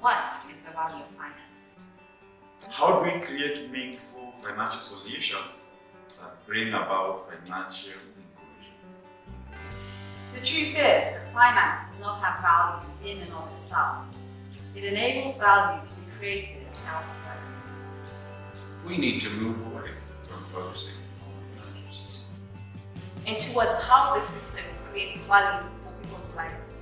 What is the value of finance? How do we create meaningful financial solutions that bring about financial inclusion? The truth is that finance does not have value in and of itself. It enables value to be created elsewhere. We need to move away from focusing on the financial system. and towards how the system creates value for people's lives